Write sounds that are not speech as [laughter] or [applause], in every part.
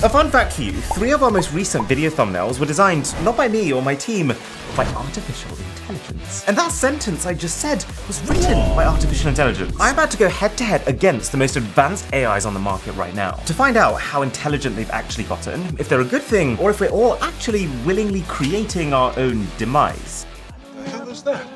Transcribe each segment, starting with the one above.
A fun fact for you, three of our most recent video thumbnails were designed not by me or my team, but by artificial intelligence. And that sentence I just said was written by artificial intelligence. I'm about to go head to head against the most advanced AIs on the market right now to find out how intelligent they've actually gotten, if they're a good thing, or if we're all actually willingly creating our own demise.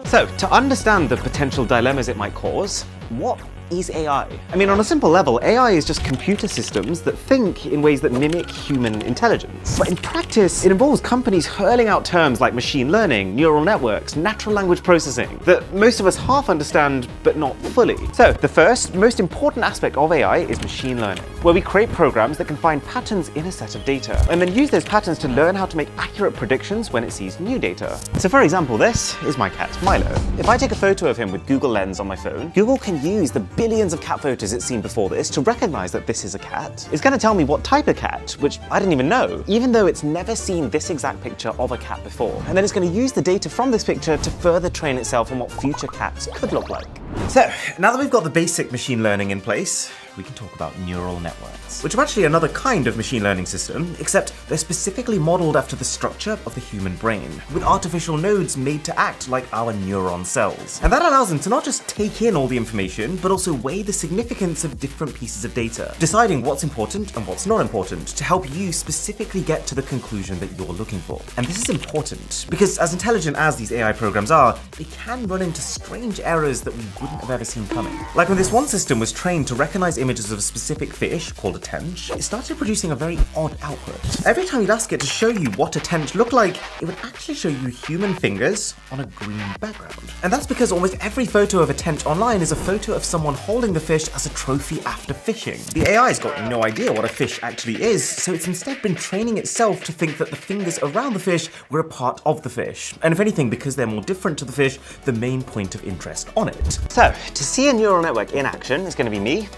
So, to understand the potential dilemmas it might cause, what is AI? I mean, on a simple level, AI is just computer systems that think in ways that mimic human intelligence. But in practice, it involves companies hurling out terms like machine learning, neural networks, natural language processing, that most of us half understand, but not fully. So, the first, most important aspect of AI is machine learning, where we create programs that can find patterns in a set of data, and then use those patterns to learn how to make accurate predictions when it sees new data. So for example, this is my cat, Milo. If I take a photo of him with Google Lens on my phone, Google can use the billions of cat photos it's seen before this to recognize that this is a cat. It's to tell me what type of cat, which I didn't even know, even though it's never seen this exact picture of a cat before. And then it's to use the data from this picture to further train itself on what future cats could look like. So, now that we've got the basic machine learning in place, we can talk about neural networks, which are actually another kind of machine learning system, except they're specifically modeled after the structure of the human brain, with artificial nodes made to act like our neuron cells. And that allows them to not just take in all the information, but also weigh the significance of different pieces of data, deciding what's important and what's not important to help you specifically get to the conclusion that you're looking for. And this is important, because as intelligent as these AI programs are, they can run into strange errors that we wouldn't have ever seen coming. Like when this one system was trained to recognize images of a specific fish called a tench, it started producing a very odd output. Every time you'd ask it to show you what a tench looked like, it would actually show you human fingers on a green background. And that's because almost every photo of a tench online is a photo of someone holding the fish as a trophy after fishing. The AI's got no idea what a fish actually is, so it's instead been training itself to think that the fingers around the fish were a part of the fish. And if anything, because they're more different to the fish, the main point of interest on it. So, to see a neural network in action is going to be me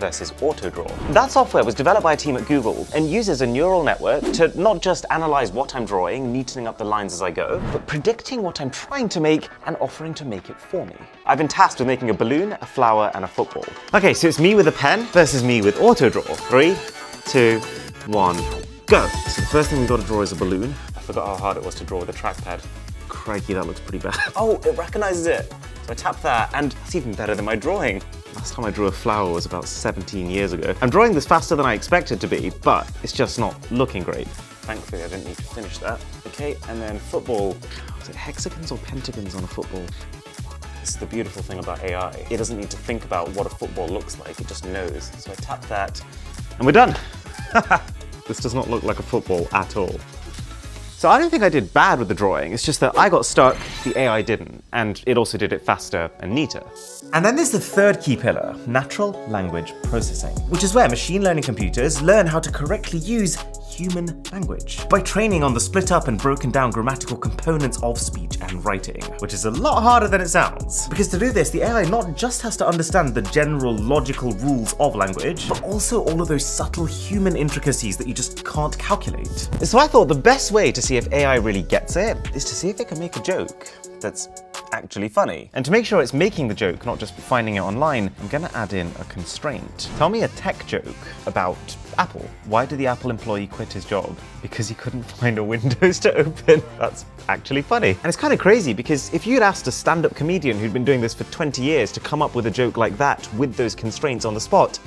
versus AutoDraw. That software was developed by a team at Google and uses a neural network to not just analyze what I'm drawing, neatening up the lines as I go, but predicting what I'm trying to make and offering to make it for me. I've been tasked with making a balloon, a flower, and a football. Okay, so it's me with a pen versus me with AutoDraw. Three, two, one, go. So the first thing we've got to draw is a balloon. I forgot how hard it was to draw with a trackpad. Crikey, that looks pretty bad. Oh, it recognizes it. So I tap that, and it's even better than my drawing. Last time I drew a flower was about 17 years ago. I'm drawing this faster than I expected to be, but it's just not looking great. Thankfully, I didn't need to finish that. Okay, and then football. Was it hexagons or pentagons on a football? This is the beautiful thing about AI. It doesn't need to think about what a football looks like, it just knows. So I tap that, and we're done. [laughs] this does not look like a football at all. So I don't think I did bad with the drawing, it's just that I got stuck, the AI didn't, and it also did it faster and neater. And then there's the third key pillar, natural language processing, which is where machine learning computers learn how to correctly use human language by training on the split up and broken down grammatical components of speech and writing, which is a lot harder than it sounds. Because to do this, the AI not just has to understand the general logical rules of language, but also all of those subtle human intricacies that you just can't calculate. So I thought the best way to see if AI really gets it is to see if it can make a joke that's actually funny. And to make sure it's making the joke, not just finding it online, I'm gonna add in a constraint. Tell me a tech joke about Apple. Why did the Apple employee quit his job? Because he couldn't [laughs] find a Windows to open. That's actually funny. And it's kind of crazy because if you'd asked a stand-up comedian who'd been doing this for 20 years to come up with a joke like that with those constraints on the spot,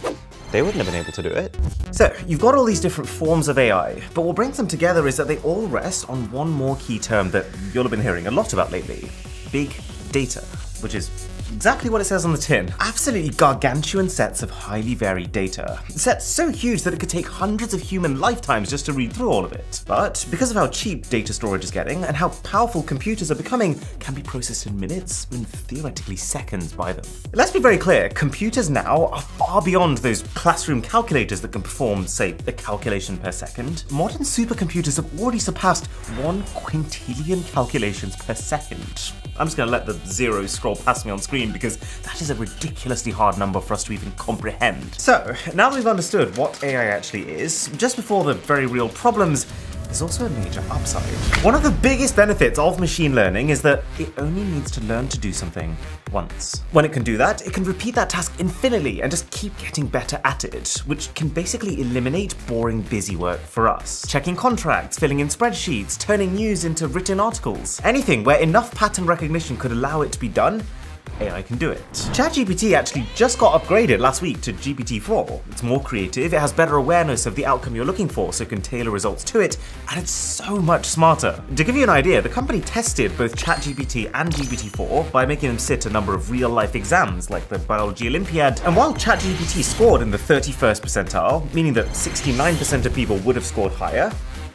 they wouldn't have been able to do it. So, you've got all these different forms of AI, but what brings them together is that they all rest on one more key term that you'll have been hearing a lot about lately big data, which is exactly what it says on the tin. Absolutely gargantuan sets of highly varied data. Sets so huge that it could take hundreds of human lifetimes just to read through all of it. But because of how cheap data storage is getting and how powerful computers are becoming, can be processed in minutes and theoretically seconds by them. Let's be very clear, computers now are far beyond those classroom calculators that can perform, say, a calculation per second. Modern supercomputers have already surpassed one quintillion calculations per second. I'm just gonna let the zeros scroll past me on screen because that is a ridiculously hard number for us to even comprehend. So, now that we've understood what AI actually is, just before the very real problems, there's also a major upside. One of the biggest benefits of machine learning is that it only needs to learn to do something once. When it can do that, it can repeat that task infinitely and just keep getting better at it, which can basically eliminate boring busy work for us. Checking contracts, filling in spreadsheets, turning news into written articles. Anything where enough pattern recognition could allow it to be done AI can do it. ChatGPT actually just got upgraded last week to GPT-4. It's more creative, it has better awareness of the outcome you're looking for, so it can tailor results to it, and it's so much smarter. To give you an idea, the company tested both ChatGPT and GPT-4 by making them sit a number of real-life exams, like the Biology Olympiad, and while ChatGPT scored in the 31st percentile, meaning that 69% of people would have scored higher,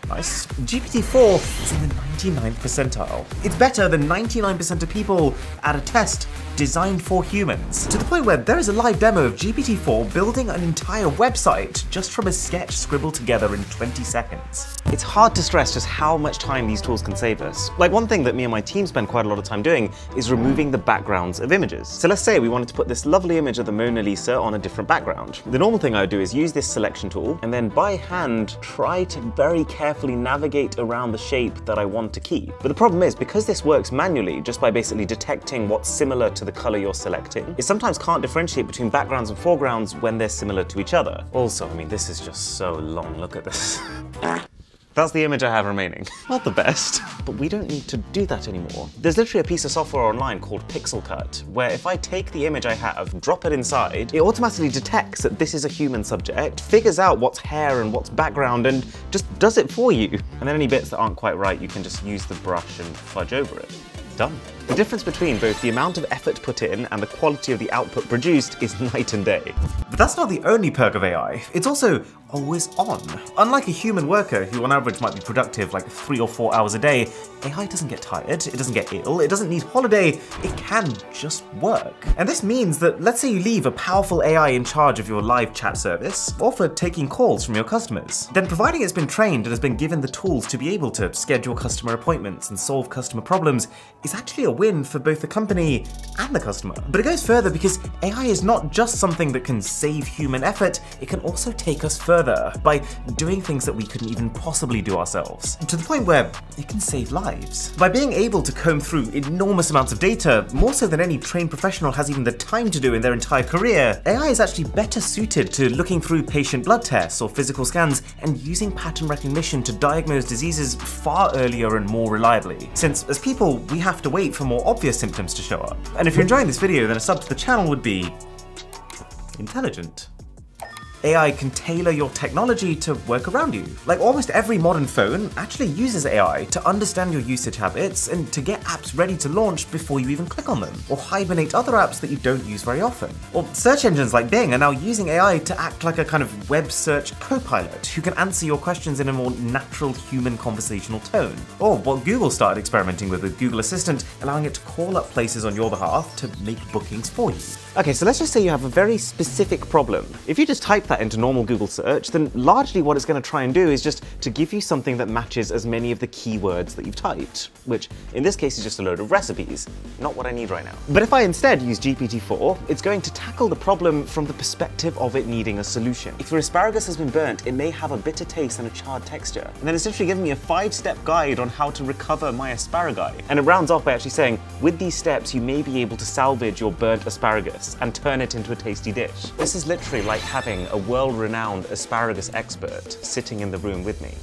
Nice. GPT-4 is in the 99th percentile. It's better than 99% of people at a test designed for humans. To the point where there is a live demo of GPT-4 building an entire website just from a sketch scribbled together in 20 seconds. It's hard to stress just how much time these tools can save us. Like one thing that me and my team spend quite a lot of time doing is removing the backgrounds of images. So let's say we wanted to put this lovely image of the Mona Lisa on a different background. The normal thing I would do is use this selection tool and then by hand try to very carefully navigate around the shape that I want to keep. But the problem is because this works manually just by basically detecting what's similar to the color you're selecting, it sometimes can't differentiate between backgrounds and foregrounds when they're similar to each other. Also, I mean, this is just so long. Look at this. [laughs] That's the image I have remaining. [laughs] Not the best, but we don't need to do that anymore. There's literally a piece of software online called Pixel Cut, where if I take the image I have, drop it inside, it automatically detects that this is a human subject, figures out what's hair and what's background, and just does it for you. And then any bits that aren't quite right, you can just use the brush and fudge over it. Done. The difference between both the amount of effort put in and the quality of the output produced is [laughs] night and day. But that's not the only perk of AI. It's also always on. Unlike a human worker who on average might be productive like three or four hours a day, AI doesn't get tired, it doesn't get ill, it doesn't need holiday, it can just work. And this means that let's say you leave a powerful AI in charge of your live chat service, or for taking calls from your customers. Then providing it's been trained and has been given the tools to be able to schedule customer appointments and solve customer problems is actually a win for both the company and the customer. But it goes further because AI is not just something that can save human effort, it can also take us further by doing things that we couldn't even possibly do ourselves. To the point where it can save lives. By being able to comb through enormous amounts of data, more so than any trained professional has even the time to do in their entire career, AI is actually better suited to looking through patient blood tests or physical scans and using pattern recognition to diagnose diseases far earlier and more reliably. Since as people, we have to wait for more obvious symptoms to show up. And if you're enjoying this video, then a sub to the channel would be intelligent. AI can tailor your technology to work around you. Like almost every modern phone actually uses AI to understand your usage habits and to get apps ready to launch before you even click on them, or hibernate other apps that you don't use very often. Or search engines like Bing are now using AI to act like a kind of web search co-pilot who can answer your questions in a more natural human conversational tone. Or what Google started experimenting with with Google Assistant, allowing it to call up places on your behalf to make bookings for you. Okay, so let's just say you have a very specific problem. If you just type that into normal Google search, then largely what it's going to try and do is just to give you something that matches as many of the keywords that you've typed, which in this case is just a load of recipes, not what I need right now. But if I instead use GPT-4, it's going to tackle the problem from the perspective of it needing a solution. If your asparagus has been burnt, it may have a bitter taste and a charred texture. And then it's essentially giving me a five-step guide on how to recover my asparagus. And it rounds off by actually saying, with these steps, you may be able to salvage your burnt asparagus and turn it into a tasty dish. This is literally like having a world-renowned asparagus expert sitting in the room with me.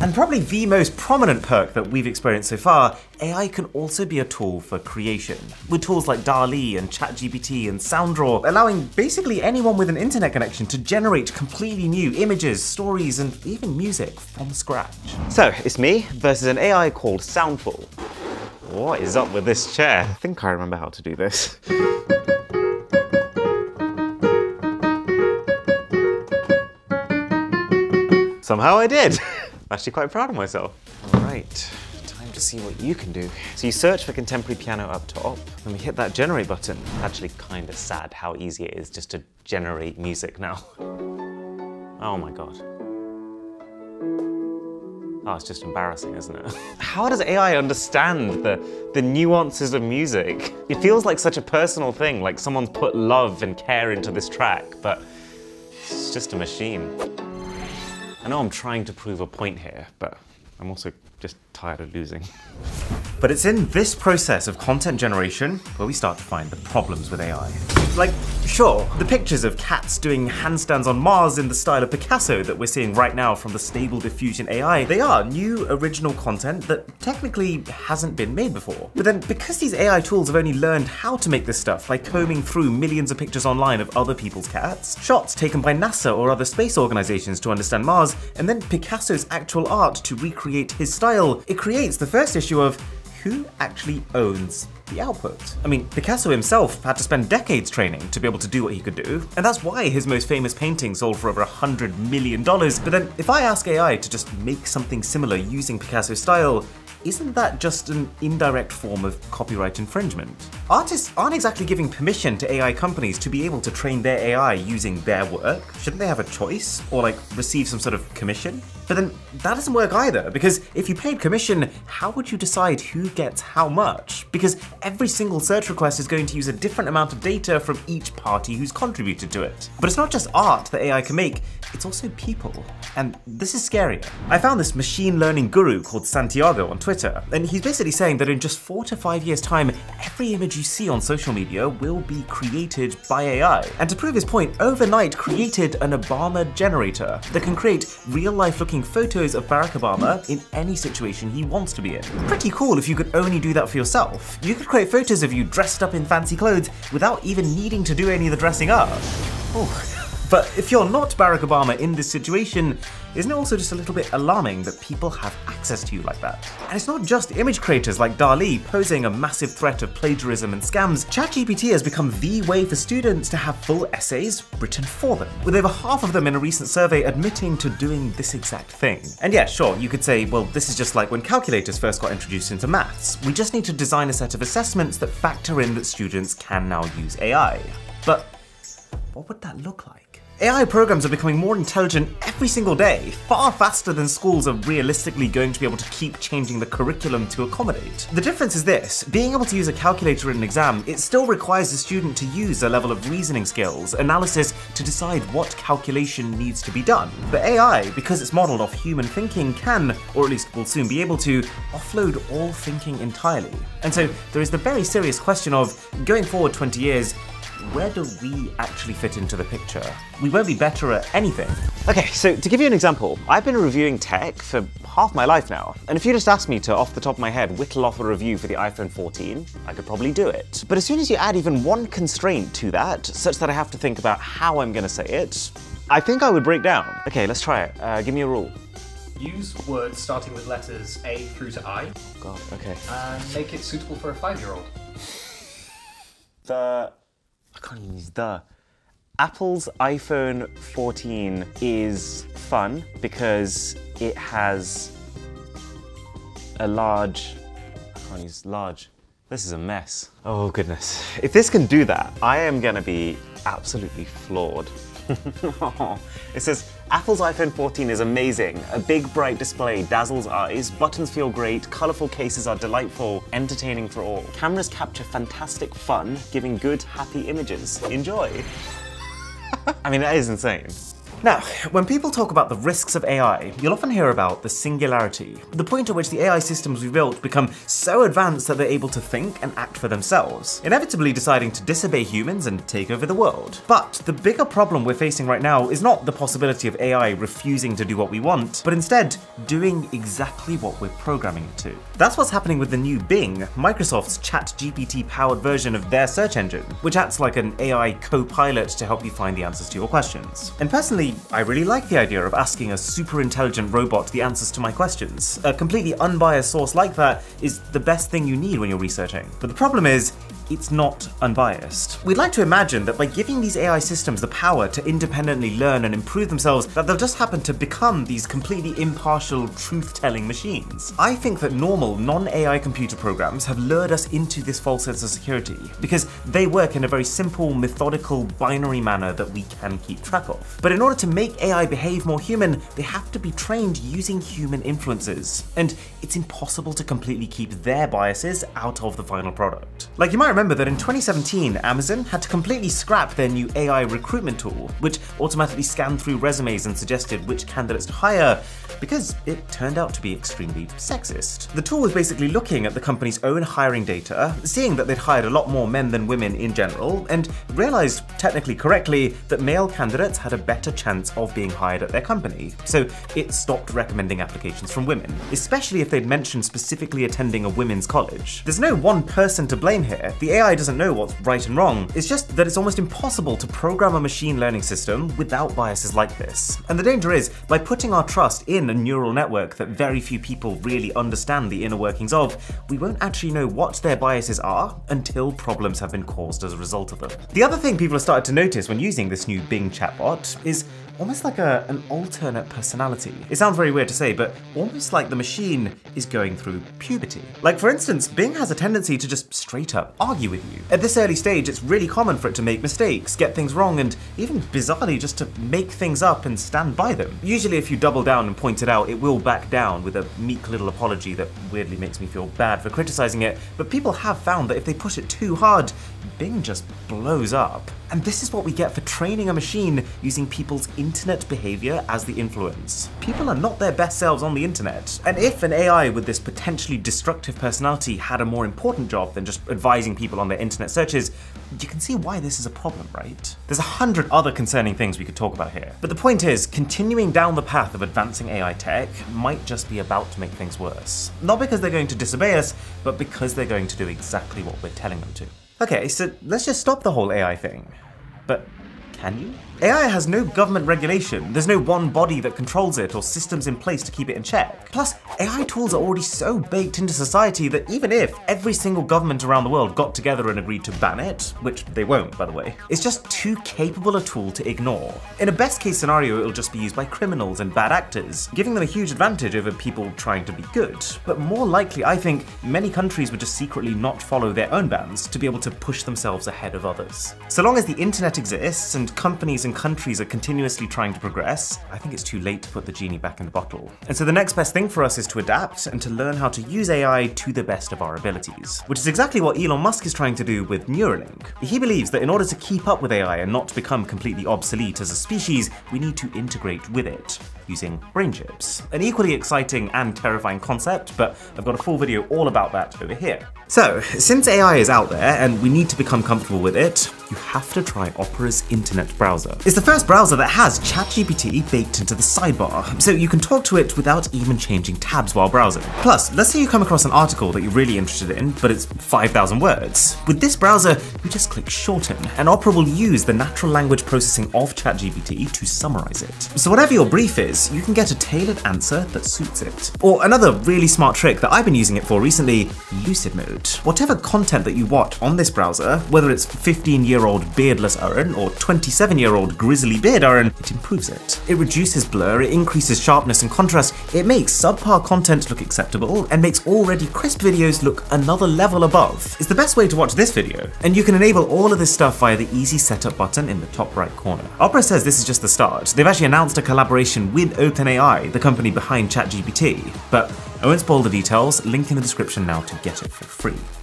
And probably the most prominent perk that we've experienced so far, AI can also be a tool for creation. With tools like DALL-E and ChatGPT and Soundraw, allowing basically anyone with an internet connection to generate completely new images, stories, and even music from scratch. So, it's me versus an AI called Soundful. What is up with this chair? I think I remember how to do this. [laughs] Somehow I did. I'm [laughs] actually quite proud of myself. All right, time to see what you can do. So you search for contemporary piano up top, and we hit that generate button. It's actually kind of sad how easy it is just to generate music now. [laughs] Oh my God. Oh, it's just embarrassing, isn't it? [laughs] How does AI understand the, the nuances of music? It feels like such a personal thing, like someone's put love and care into this track, but it's just a machine. I know I'm trying to prove a point here, but I'm also just tired of losing. But it's in this process of content generation where we start to find the problems with AI. Like, sure, the pictures of cats doing handstands on Mars in the style of Picasso that we're seeing right now from the Stable Diffusion AI, they are new original content that technically hasn't been made before. But then, because these AI tools have only learned how to make this stuff by combing through millions of pictures online of other people's cats, shots taken by NASA or other space organizations to understand Mars, and then Picasso's actual art to recreate his style, it creates the first issue of who actually owns the output? I mean, Picasso himself had to spend decades training to be able to do what he could do, and that's why his most famous painting sold for over a hundred million dollars. But then, if I ask AI to just make something similar using Picasso's style, isn't that just an indirect form of copyright infringement? Artists aren't exactly giving permission to AI companies to be able to train their AI using their work. Shouldn't they have a choice? Or like receive some sort of commission? But then that doesn't work either, because if you paid commission, how would you decide who gets how much? Because every single search request is going to use a different amount of data from each party who's contributed to it. But it's not just art that AI can make, it's also people. And this is scarier. I found this machine learning guru called Santiago on Twitter, and he's basically saying that in just four to five years' time, every image you see on social media will be created by AI. And to prove his point, Overnight created an Obama generator that can create real life looking photos of Barack Obama in any situation he wants to be in. Pretty cool if you could only do that for yourself. You could create photos of you dressed up in fancy clothes without even needing to do any of the dressing up. Ooh. But if you're not Barack Obama in this situation, isn't it also just a little bit alarming that people have access to you like that? And it's not just image creators like DALL-E posing a massive threat of plagiarism and scams. ChatGPT has become the way for students to have full essays written for them, with over half of them in a recent survey admitting to doing this exact thing. And yeah, sure, you could say, well, this is just like when calculators first got introduced into maths. We just need to design a set of assessments that factor in that students can now use AI. But what would that look like? AI programs are becoming more intelligent every single day, far faster than schools are realistically going to be able to keep changing the curriculum to accommodate. The difference is this, being able to use a calculator in an exam, it still requires the student to use a level of reasoning skills, analysis to decide what calculation needs to be done. But AI, because it's modeled off human thinking, can, or at least will soon be able to, offload all thinking entirely. And so there is the very serious question of, going forward 20 years, where do we actually fit into the picture? We won't be better at anything. Okay, so to give you an example, I've been reviewing tech for half my life now. And if you just asked me to, off the top of my head, whittle off a review for the iPhone 14, I could probably do it. But as soon as you add even one constraint to that, such that I have to think about how I'm gonna say it, I think I would break down. Okay, let's try it. Uh, give me a rule. Use words starting with letters A through to I. Oh God, okay. And make it suitable for a five-year-old. The I can't even use the. Apple's iPhone 14 is fun because it has a large. I can't use large. This is a mess. Oh goodness. If this can do that, I am gonna be absolutely floored. [laughs] Oh. it says Apple's iPhone 14 is amazing. A big bright display dazzles eyes, buttons feel great, colourful cases are delightful, entertaining for all. Cameras capture fantastic fun, giving good, happy images. Enjoy. [laughs] I mean, that is insane. Now, when people talk about the risks of AI, you'll often hear about the singularity, the point at which the AI systems we built become so advanced that they're able to think and act for themselves, inevitably deciding to disobey humans and take over the world. But the bigger problem we're facing right now is not the possibility of AI refusing to do what we want, but instead doing exactly what we're programming it to. That's what's happening with the new Bing, Microsoft's ChatGPT powered version of their search engine, which acts like an AI co-pilot to help you find the answers to your questions. And personally, I really like the idea of asking a super intelligent robot the answers to my questions. A completely unbiased source like that is the best thing you need when you're researching. But the problem is, it's not unbiased. We'd like to imagine that by giving these AI systems the power to independently learn and improve themselves, that they'll just happen to become these completely impartial, truth-telling machines. I think that normal, non-AI computer programs have lured us into this false sense of security, because they work in a very simple, methodical, binary manner that we can keep track of. But in order to make AI behave more human, they have to be trained using human influences, and it's impossible to completely keep their biases out of the final product. Like you might remember that in 2017, Amazon had to completely scrap their new AI recruitment tool, which automatically scanned through resumes and suggested which candidates to hire, because it turned out to be extremely sexist. The tool was basically looking at the company's own hiring data, seeing that they'd hired a lot more men than women in general, and realized, technically correctly, that male candidates had a better chance of being hired at their company. So it stopped recommending applications from women, especially if they'd mentioned specifically attending a women's college. There's no one person to blame here. The AI doesn't know what's right and wrong. It's just that it's almost impossible to program a machine learning system without biases like this. And the danger is, by putting our trust in a neural network that very few people really understand the inner workings of, we won't actually know what their biases are until problems have been caused as a result of them. The other thing people have started to notice when using this new Bing chatbot is almost like a, an alternate personality. It sounds very weird to say, but almost like the machine is going through puberty. Like for instance, Bing has a tendency to just straight up argue with you. At this early stage, it's really common for it to make mistakes, get things wrong, and even bizarrely just to make things up and stand by them. Usually if you double down and point it out, it will back down with a meek little apology that weirdly makes me feel bad for criticizing it, but people have found that if they push it too hard, Bing just blows up. And this is what we get for training a machine using people's internet behavior as the influence. People are not their best selves on the internet. And if an AI with this potentially destructive personality had a more important job than just advising people on their internet searches, you can see why this is a problem, right? There's a hundred other concerning things we could talk about here. But the point is, continuing down the path of advancing AI tech might just be about to make things worse. Not because they're going to disobey us, but because they're going to do exactly what we're telling them to. Okay, so let's just stop the whole AI thing. But can you? AI has no government regulation, there's no one body that controls it or systems in place to keep it in check. Plus, AI tools are already so baked into society that even if every single government around the world got together and agreed to ban it, which they won't by the way, it's just too capable a tool to ignore. In a best case scenario, it'll just be used by criminals and bad actors, giving them a huge advantage over people trying to be good. But more likely, I think, many countries would just secretly not follow their own bans to be able to push themselves ahead of others. So long as the internet exists and companies countries are continuously trying to progress, I think it's too late to put the genie back in the bottle. And so the next best thing for us is to adapt and to learn how to use AI to the best of our abilities, which is exactly what Elon Musk is trying to do with Neuralink. He believes that in order to keep up with AI and not become completely obsolete as a species, we need to integrate with it using brain chips. An equally exciting and terrifying concept, but I've got a full video all about that over here. So, since AI is out there and we need to become comfortable with it, you have to try Opera's internet browser. It's the first browser that has ChatGPT baked into the sidebar, so you can talk to it without even changing tabs while browsing. Plus, let's say you come across an article that you're really interested in, but it's 5,000 words. With this browser, you just click shorten, and Opera will use the natural language processing of ChatGPT to summarize it. So whatever your brief is, you can get a tailored answer that suits it. Or another really smart trick that I've been using it for recently, Lucid Mode. Whatever content that you watch on this browser, whether it's 15 year old beardless Aaron or 27 year old grizzly beard Aaron, it improves it. It reduces blur, it increases sharpness and contrast, it makes subpar content look acceptable, and makes already crisp videos look another level above. It's the best way to watch this video, and you can enable all of this stuff via the easy setup button in the top right corner. Opera says this is just the start. They've actually announced a collaboration with OpenAI, the company behind ChatGPT, but I won't spoil the details, link in the description now to get it for free.